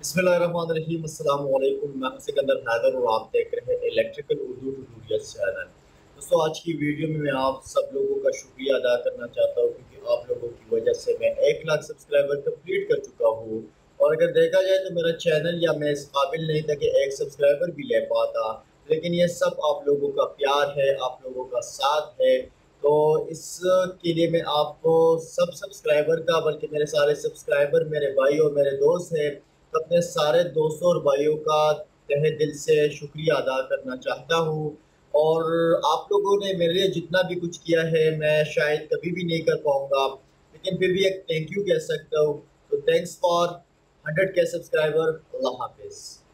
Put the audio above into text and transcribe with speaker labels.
Speaker 1: बसमीम मैं सिकंदर हैदर और आप देख रहे हैं इलेक्ट्रिकल उर्दू ट्यूटोरियल चैनल दोस्तों, आज की वीडियो में मैं आप सब लोगों का शुक्रिया अदा करना चाहता हूँ क्योंकि आप लोगों की वजह से मैं एक लाख सब्सक्राइबर कंप्लीट कर चुका हूँ। और अगर देखा जाए तो मेरा चैनल या मैं इस काबिल नहीं था कि एक सब्सक्राइबर भी ले पाता, लेकिन ये सब आप लोगों का प्यार है, आप लोगों का साथ है। तो इसके लिए मैं आपको सब सब्सक्राइबर का, बल्कि मेरे सारे सब्सक्राइबर मेरे भाई और मेरे दोस्त हैं अपने सारे दोस्तों और भाइयों का तहे दिल से शुक्रिया अदा करना चाहता हूँ। और आप लोगों ने मेरे लिए जितना भी कुछ किया है, मैं शायद कभी भी नहीं कर पाऊँगा। लेकिन फिर भी एक थैंक यू कह सकता हूँ। तो थैंक्स फॉर हंड्रेड के सब्सक्राइबर अल्लाह हाफिज़।